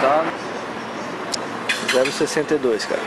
tá? 0,62, cara.